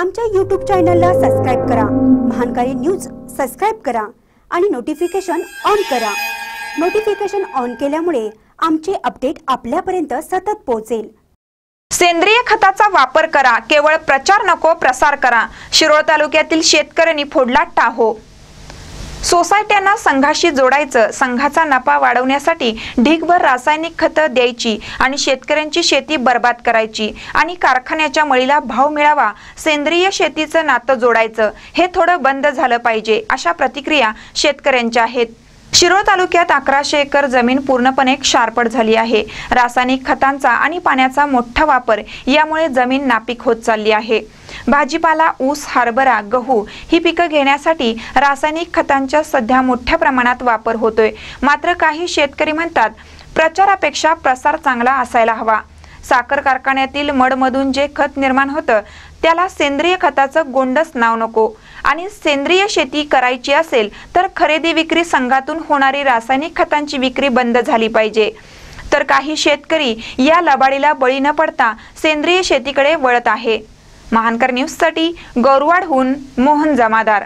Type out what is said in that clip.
आमच्या यूट्यूब चॅनलला सबस्क्राईब करा. महानकारी न्यूज सबस्क्राईब करा आणि नोटिफिकेशन ऑन करा. नोटिफिकेशन ऑन केल्यामुळे आमचे अपडेट आपल्यापर्यंत सतत पोहोचेल. सेंद्रिय खताचा वापर करा. केवळ प्रचार नको प्रसार करा. शिरोळ तालुक्यातील शेतकऱ्यांनी फोडला टाहो. सोसायट्यांना संघाशी जोडायचं संघाचा नफा वाढवण्यासाठी ढीगभर रासायनिक खतं द्यायची आणि शेतकऱ्यांची शेती बर्बाद करायची आणि कारखान्याच्या मळीला भाव मिळावा सेंद्रिय शेतीचं नातं जोडायचं हे थोडं बंद झालं पाहिजे अशा प्रतिक्रिया शेतकऱ्यांच्या आहेत. शिरोळ तालुक्यात अकराशे एकर जमीन पूर्णपणे क्षारपड झाली आहे. रासायनिक खतांचा आणि पाण्याचा मोठा वापर यामुळे जमीन नापीक होत चालली आहे. भाजीपाला ऊस हरभरा गहू ही पिकं घेण्यासाठी रासायनिक खतांचा सध्या मोठ्या प्रमाणात वापर होतोय. मात्र काही शेतकरी म्हणतात प्रचारापेक्षा प्रसार चांगला असायला हवा. साखर कारखान्यातील मडमधून जे खत निर्माण होतं त्याला सेंद्रिय खताचं गोंडस नाव नको. आणि सेंद्रिय शेती करायची असेल तर खरेदी विक्री संघातून होणारी रासायनिक खतांची विक्री बंद झाली पाहिजे. तर काही शेतकरी या लबाडीला बळी न पडता सेंद्रिय शेतीकडे वळत आहे. महानकर न्यूजसाठी गौरवाडहून मोहन जमादार.